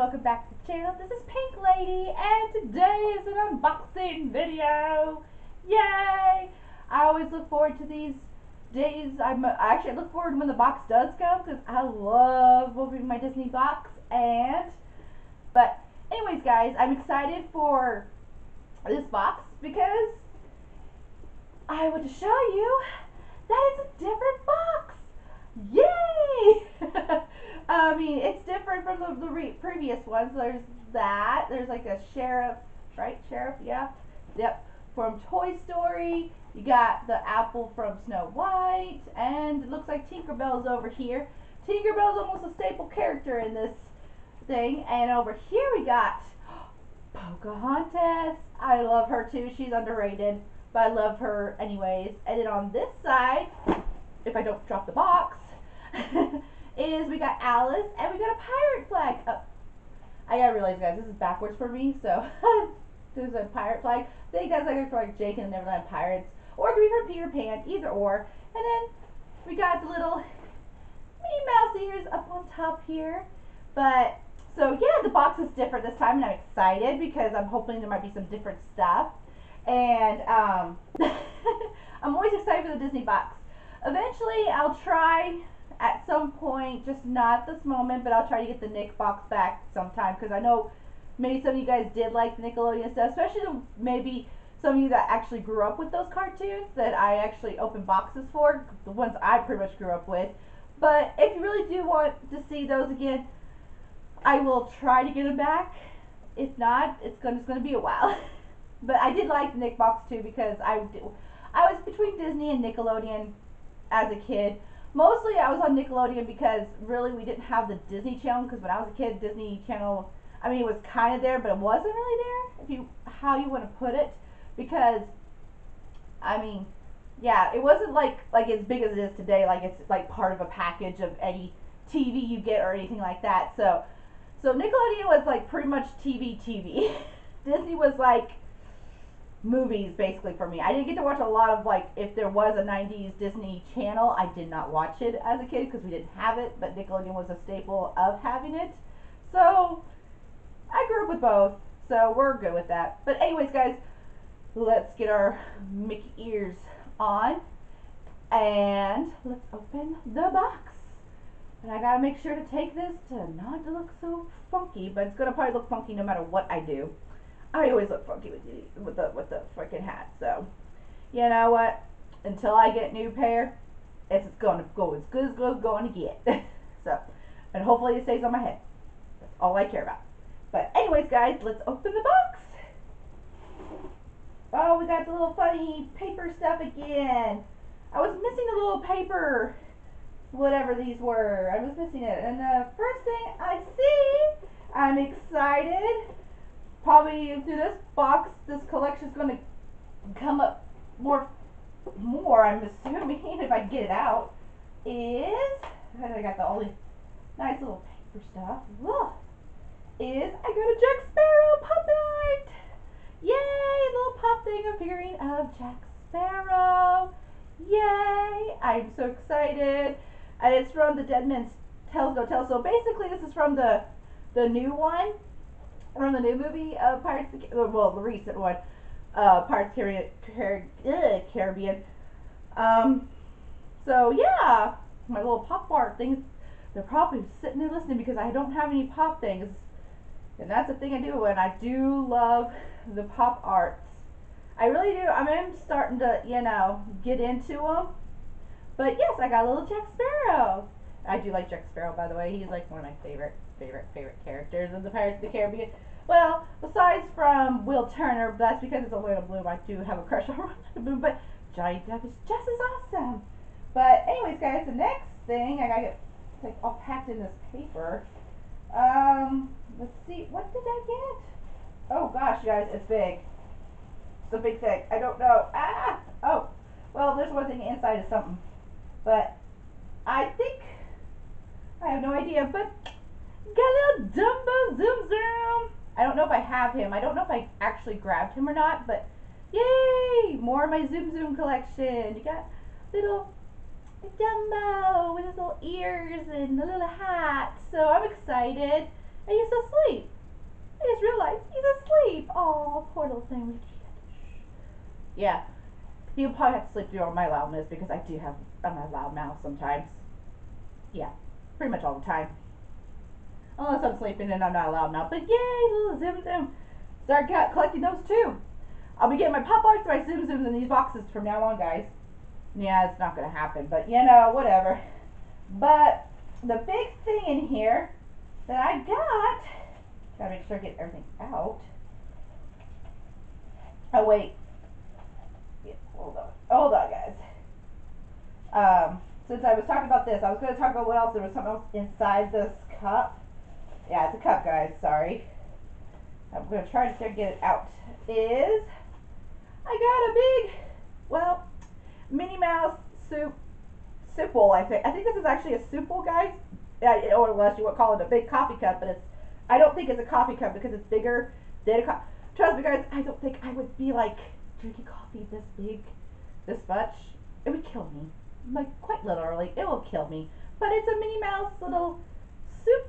welcome back to the channel. This is Pink Lady, and today is an unboxing video. Yay! I always look forward to these days. I'm, I actually look forward when the box does come, because I love opening my Disney box. And, but, anyways guys, I'm excited for this box, because I want to show you that it's a different box. Yay! I mean, it's different from the, the previous ones. There's that. There's like a sheriff, right? Sheriff, yeah. Yep. From Toy Story. You got the apple from Snow White. And it looks like Tinkerbell's over here. Tinkerbell's almost a staple character in this thing. And over here we got Pocahontas. I love her too. She's underrated. But I love her anyways. And then on this side, if I don't drop the box, is we got Alice and we got a pirate flag. Oh, I gotta realize, guys, this is backwards for me, so there's a pirate flag. Think that's like for like Jake and the Neverland Pirates, or it could be from Peter Pan, either or. And then we got the little Minnie Mouse ears up on top here. But so yeah, the box is different this time, and I'm excited because I'm hoping there might be some different stuff. And um, I'm always excited for the Disney box. Eventually, I'll try at some point, just not this moment, but I'll try to get the Nick box back sometime because I know maybe some of you guys did like the Nickelodeon stuff, especially the, maybe some of you that actually grew up with those cartoons that I actually opened boxes for, the ones I pretty much grew up with. But if you really do want to see those again, I will try to get them back. If not, it's gonna, it's gonna be a while. but I did like the Nick box too because I, I was between Disney and Nickelodeon as a kid. Mostly I was on Nickelodeon because really we didn't have the Disney Channel because when I was a kid, Disney Channel, I mean, it was kind of there, but it wasn't really there, if you, how you want to put it, because, I mean, yeah, it wasn't like, like as big as it is today, like it's like part of a package of any TV you get or anything like that, so, so Nickelodeon was like pretty much TV TV. Disney was like movies basically for me. I didn't get to watch a lot of like if there was a 90s Disney Channel, I did not watch it as a kid because we didn't have it, but Nickelodeon was a staple of having it. So I grew up with both, so we're good with that. But anyways, guys, let's get our Mickey ears on and let's open the box. And I gotta make sure to take this to not look so funky, but it's gonna probably look funky no matter what I do. I always look funky with the with the with the freaking hat. So, you know what? Until I get a new pair, it's gonna go as good as it's going to get. so, and hopefully it stays on my head. That's all I care about. But anyways, guys, let's open the box. Oh, we got the little funny paper stuff again. I was missing a little paper, whatever these were. I was missing it. And the first thing I see, I'm excited probably through this box, this collection is going to come up more, more, I'm assuming, if I get it out, is, I got the all these nice little paper stuff, look, is I got a Jack Sparrow pop! Yay, little pop thing, a figurine of Jack Sparrow. Yay, I'm so excited. And it's from the Dead Man's Tales Go Tell. So basically this is from the, the new one from the new movie uh, Pirates of the, well the recent one uh, Pirates Caribbean, Car- Caribbean. Um, so yeah, my little pop art things. They're probably sitting there listening because I don't have any pop things, and that's the thing I do. And I do love the pop arts. I really do. I I'm starting to you know get into them. But yes, I got a little Jack Sparrow. I do like Jack Sparrow, by the way. He's like one of my favorite, favorite, favorite characters of the Pirates of the Caribbean. Well, besides from Will Turner, that's because it's Orlando Bloom. I do have a crush on Orlando Bloom, but Johnny Depp is just as awesome. But anyways, guys, the next thing I gotta get like all packed in this paper. Um, let's see, what did I get? Oh gosh, guys, it's big. It's a big thing. I don't know. Ah! Oh, well, there's one thing inside of something, but I think I have no idea, but got a little Dumbo Tsum Tsum. I don't know if I have him. I don't know if I actually grabbed him or not, but yay! More of my Tsum Tsum collection. You got little Dumbo with his little ears and a little hat. So I'm excited. And he's asleep. I just realized he's asleep. Oh, poor little thing. Yeah. He'll probably have to sleep through all my loudness because I do have I'm a loud mouth sometimes. Yeah, pretty much all the time. Unless I'm sleeping and I'm not allowed now. But yay, little Tsum Tsum. Start collecting those too. I'll be getting my Pop Arts my Tsum Tsums in these boxes from now on, guys. Yeah, it's not going to happen, but you know, whatever. But the big thing in here that I got, gotta make sure I get everything out. Oh, wait. Yeah, hold on. Hold on, guys. Um, since I was talking about this, I was going to talk about what else. There was something else inside this cup. Yeah, it's a cup, guys. Sorry. I'm going to try to get it out. Is I got a big, well, Minnie Mouse soup soup bowl. I think I think this is actually a soup bowl, guys. Or unless you would call it a big coffee cup, but it's I don't think it's a coffee cup because it's bigger than a cup. Trust me, guys. I don't think I would be like drinking coffee this big, this much. It would kill me, like quite literally. It will kill me. But it's a Minnie Mouse little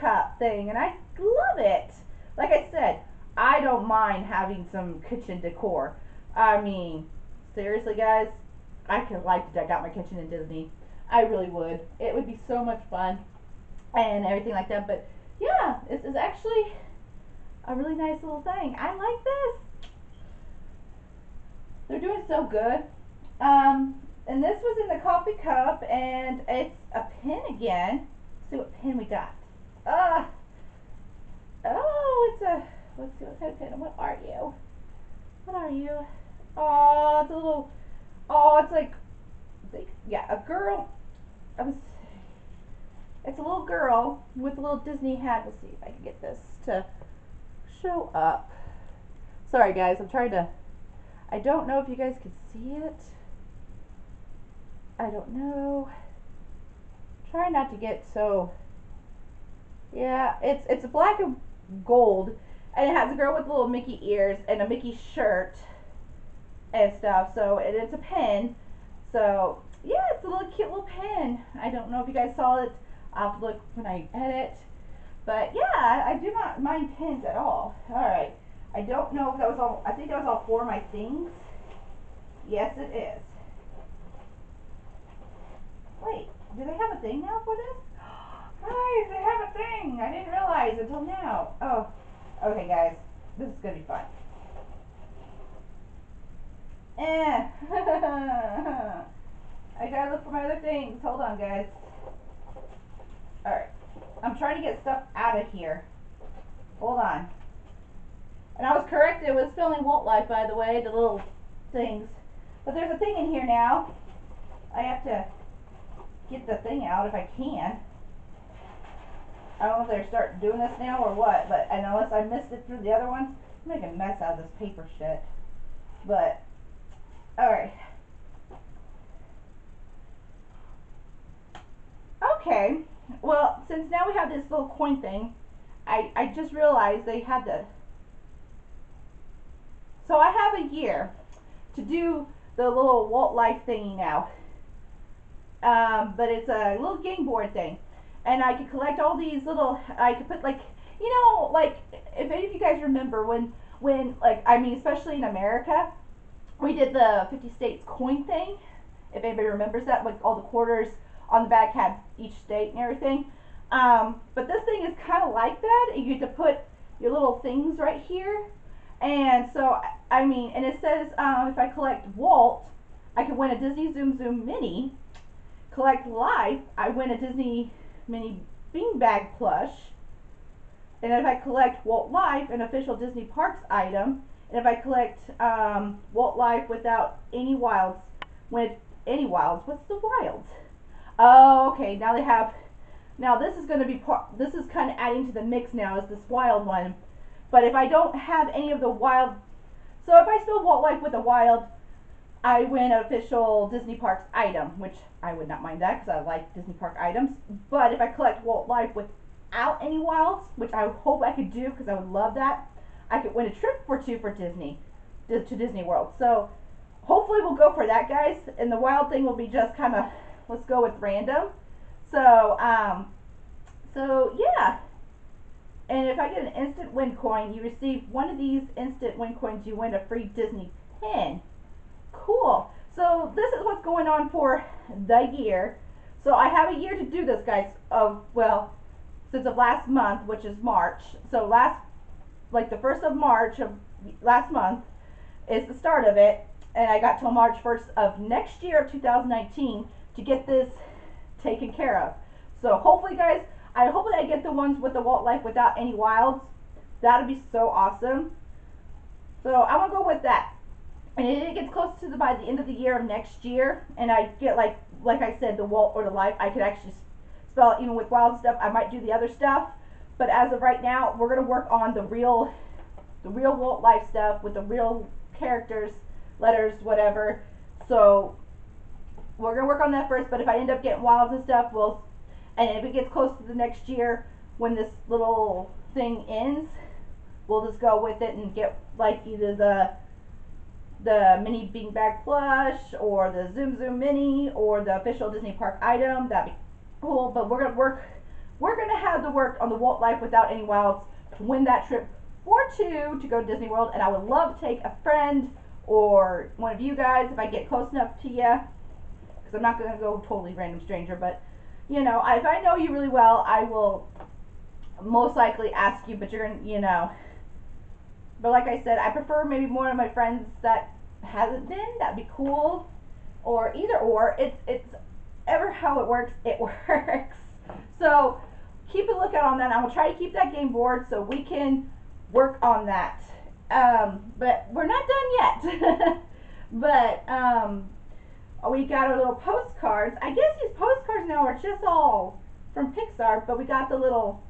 cup thing, and I love it. Like I said, I don't mind having some kitchen decor. I mean, seriously, guys, I could like to deck out my kitchen in Disney. I really would. It would be so much fun and everything like that. But yeah, this is actually a really nice little thing. I like this. They're doing so good. Um, and this was in the coffee cup, and it's a pin again. Let's see what pin we got. Ah. Oh, it's a. Let's see what kind of pin. What are you? What are you? Oh, it's a little Oh, it's like, yeah, a girl. I was. It's a little girl with a little Disney hat. We'll see if I can get this to show up. Sorry, guys. I'm trying to. I don't know if you guys can see it. I don't know. Try not to get so. Yeah, it's it's black and gold, and it has a girl with little Mickey ears and a Mickey shirt and stuff. So and it is a pen. So yeah, it's a little cute little pen. I don't know if you guys saw it. I'll have to look when I edit. But yeah, I, I do not mind pins at all. Alright. I don't know if that was all, I think that was all four of my things. Yes, it is. Wait, do they have a thing now for this? Guys, they have a thing. I didn't realize until now. Oh, okay, guys. This is going to be fun. Eh. I gotta look for my other things. Hold on, guys. Alright. I'm trying to get stuff out of here. Hold on. And I was corrected with spelling Walt Life, by the way, the little things. But there's a thing in here now. I have to get the thing out if I can. I don't know if they're starting doing this now or what, but and unless I missed it through the other ones, I'm making a mess out of this paper shit. But Alright. Okay. Well, since now we have this little coin thing, I, I just realized they had the... So I have a year to do the little Walt Life thingy now. Um, but it's a little game board thing. And I could collect all these little, I could put like, you know, like, if any of you guys remember when, when, like, I mean, especially in America, we did the 50 states coin thing. If anybody remembers that, like all the quarters on the back had each state and everything. Um, but this thing is kind of like that. You get to put your little things right here. And so, I mean, and it says um, if I collect Walt, I can win a Disney Tsum Tsum Mini. Collect Life, I win a Disney Mini Beanbag plush. And if I collect Walt Life, an official Disney Parks item, and if I collect um, Walt Life without any wilds, with any wilds, what's the wilds? Oh, okay, now they have, now this is going to be part, this is kind of adding to the mix now, is this wild one. But if I don't have any of the wild, so if I spell Walt Life with a wild, I win an official Disney Parks item, which I would not mind that because I like Disney Park items. But if I collect Walt Life without any wilds, which I hope I could do because I would love that, I could win a trip for two for Disney, to Disney World. So hopefully we'll go for that, guys. And the wild thing will be just kind of, let's go with random. So, um, so yeah. And if I get an instant win coin, you receive one of these instant win coins, you win a free Disney pin. Cool. So this is what's going on for the year. So I have a year to do this, guys. Of well, since of last month, which is March. So last, like the first of March of last month, is the start of it, and I got till March 1st of next year, of 2019, to get this taken care of. So hopefully, guys, I hopefully I get the ones with the Walt Life without any wilds. That'd be so awesome. So I'm gonna go with that. And it gets close to the by the end of the year of next year, and I get like like I said, the Walt or the Life, I could actually spell it even with wild stuff. I might do the other stuff, but as of right now, we're gonna work on the real, the real Walt Life stuff with the real characters, letters, whatever. So we're gonna work on that first. But if I end up getting wilds and stuff, we'll and if it gets close to the next year, when this little thing ends, we'll just go with it and get like either the the mini beanbag plush or the Tsum Tsum mini or the official Disney Park item. That'd be cool. But we're gonna work. We're gonna have the work on the Walt Life without any wilds to win that trip for two to go to Disney World. And I would love to take a friend or one of you guys if I get close enough to you. Because I'm not gonna go totally random stranger, but you know, if I know you really well, I will most likely ask you, but you're gonna, you know. But like I said, I prefer maybe one of my friends that hasn't been. That'd be cool. Or either or. It's it's ever how it works. It works. So keep a lookout on that. I will try to keep that game board so we can work on that. Um, but we're not done yet. but um, we got our little postcards. I guess these postcards now are just all from Pixar, but we got the little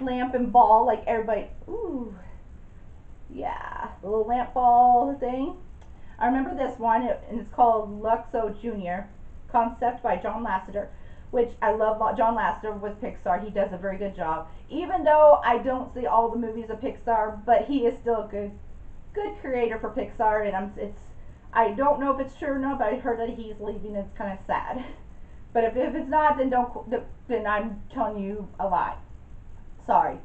lamp and ball like everybody. Ooh, yeah, the little lamp ball thing. I remember this one, and it's called Luxo Jr. Concept by John Lasseter, which I love John Lasseter with Pixar. He does a very good job. Even though I don't see all the movies of Pixar, but he is still a good, good creator for Pixar, and I'm, it's I don't know if it's true or not, but I heard that he's leaving. It's kind of sad. But if, if it's not, then don't. Then I'm telling you a lie. Sorry.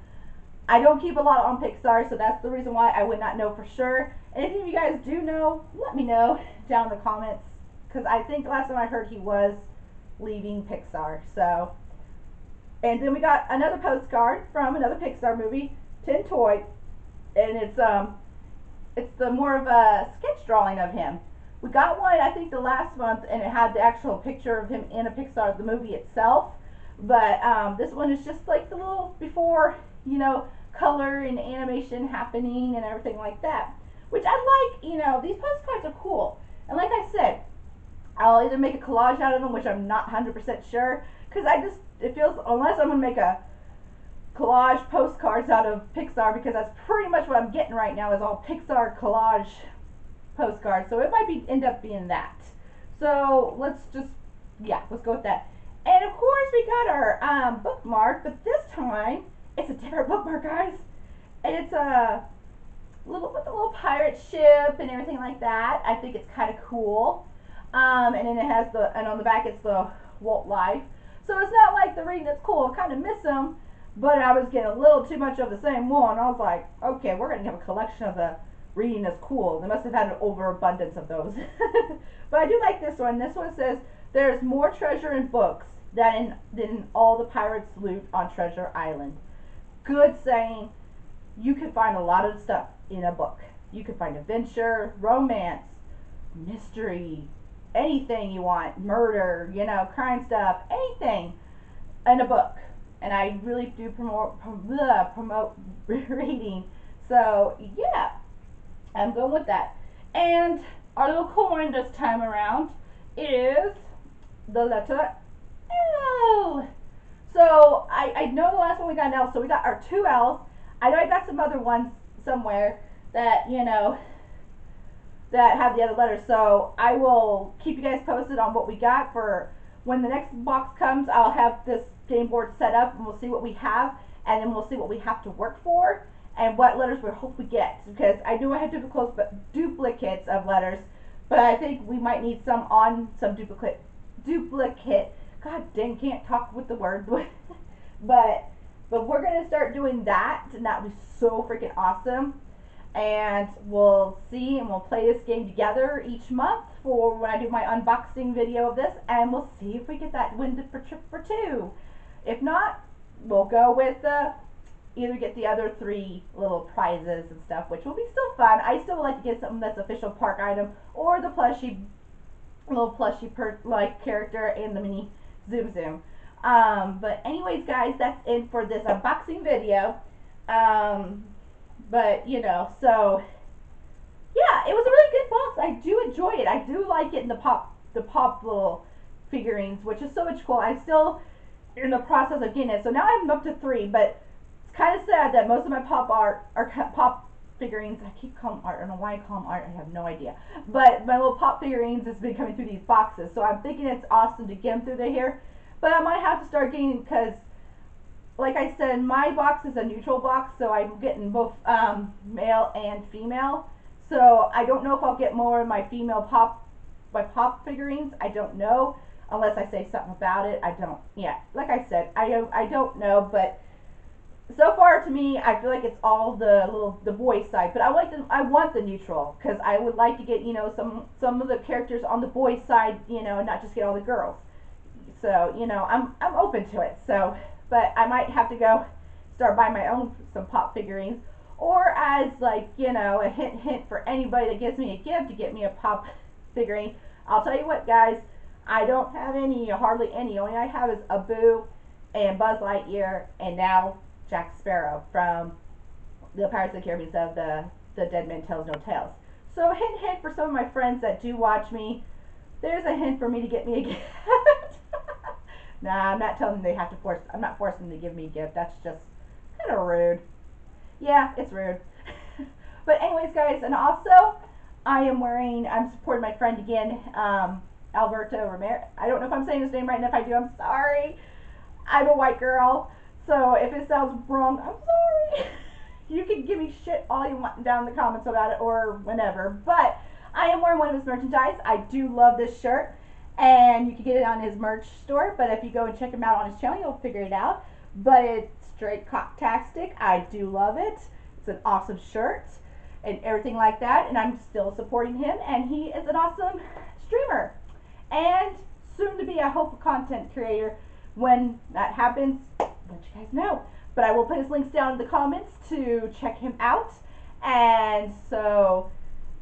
I don't keep a lot on Pixar, so that's the reason why I would not know for sure. And if you guys do know, let me know down in the comments. Because I think last time I heard he was leaving Pixar. So, and then we got another postcard from another Pixar movie, Tin Toy, and it's um it's the more of a sketch drawing of him. We got one, I think, the last month, and it had the actual picture of him in a Pixar, the movie itself. But um, this one is just like the little before, you know, color and animation happening and everything like that. Which I like, you know, these postcards are cool. And like I said, I'll either make a collage out of them, which I'm not 100% sure, because I just, it feels, unless I'm going to make a collage postcards out of Pixar because that's pretty much what I'm getting right now is all Pixar collage postcards. So it might be end up being that. So let's just yeah, let's go with that. And of course we got our um, bookmark, but this time it's a different bookmark, guys. And it's a little with a little pirate ship and everything like that. I think it's kind of cool. Um, and then it has the and on the back it's the Walt Life. So it's not like the reading that's cool. I kind of miss them but I was getting a little too much of the same one. I was like, okay, we're going to have a collection of the reading is cool. They must have had an overabundance of those. but I do like this one. This one says, there's more treasure in books than in, than in all the pirates' loot on Treasure Island. Good saying. You can find a lot of stuff in a book. You can find adventure, romance, mystery, anything you want, murder, you know, crime stuff, anything in a book and I really do promote promote, promote reading. So yeah, I'm going with that. And our little coin this time around is the letter L. So I, I know the last one we got an L, so we got our two L's. I know I got some other ones somewhere that, you know, that have the other letters. So I will keep you guys posted on what we got for when the next box comes. I'll have this game board set up and we'll see what we have and then we'll see what we have to work for and what letters we hope we get because I do I have duplicates but duplicates of letters but I think we might need some on some duplicate duplicate god dang can't talk with the word but But we're gonna start doing that, and that would be so freaking awesome. And we'll see, and we'll play this game together each month for when I do my unboxing video of this, and we'll see if we get that win for trip for two. If not, we'll go with the either get the other three little prizes and stuff, which will be still fun. I still would like to get something that's official park item or the plushie, little plushie per, like character and the mini Tsum Tsum. Um, but anyways, guys, that's it for this unboxing video. Um, but you know, so yeah, it was a really good box. I do enjoy it. I do like it in the pop, the pop little figurines, which is so much cool. I'm still in the process of getting it. So now I'm up to three, but it's kind of sad that most of my pop art are pop figurines. I keep calling art. I don't know why I call them art. I have no idea. But my little pop figurines has been coming through these boxes. So I'm thinking it's awesome to get them through the here. But I might have to start getting because, like I said, my box is a neutral box. So I'm getting both um, male and female. So I don't know if I'll get more of my female pop, my pop figurines. I don't know unless I say something about it. I don't. Yeah, like I said, I. I don't know, but so far to me, I feel like it's all the little the boy side, but I like the I want the neutral because I would like to get you know some some of the characters on the boy side, you know, not just get all the girls. So you know, I'm I'm open to it. So, but I might have to go start buying my own some pop figurines, or as like you know a hint hint for anybody that gives me a gift to get me a pop figurine. I'll tell you what, guys, I don't have any hardly any. Only I have is Abu and Buzz Lightyear, and now Jack Sparrow from the Pirates of the Caribbean of the, the Dead Man Tells No Tales. So hint hint for some of my friends that do watch me, there's a hint for me to get me a gift. nah, I'm not telling them they have to force, I'm not forcing them to give me a gift. That's just kind of rude. Yeah, it's rude. but anyways, guys, and also, I am wearing, I'm supporting my friend again, um, Alberto Romero. I don't know if I'm saying his name right, and if I do, I'm sorry. I'm a white girl. So if it sounds wrong, I'm sorry. you can give me shit all you want down in the comments about it or whenever. But I am wearing one of his merchandise. I do love this shirt. And you can get it on his merch store. But if you go and check him out on his channel, you'll figure it out. But it's straight cocktastic. I do love it. It's an awesome shirt and everything like that. And I'm still supporting him. And he is an awesome streamer. And soon to be, a content creator. When that happens, let you guys know. But I will put his links down in the comments to check him out. And so,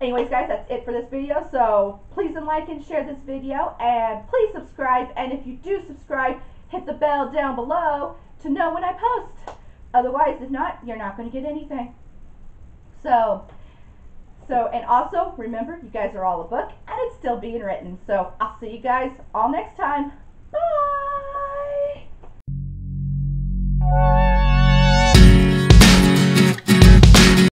anyways, guys, that's it for this video. So please like and share this video. And please subscribe. And if you do subscribe, hit the bell down below to know when I post. Otherwise, if not, you're not going to get anything. So, so, and also, remember, you guys are all a book, and it's still being written. So, I'll see you guys all next time. Bye!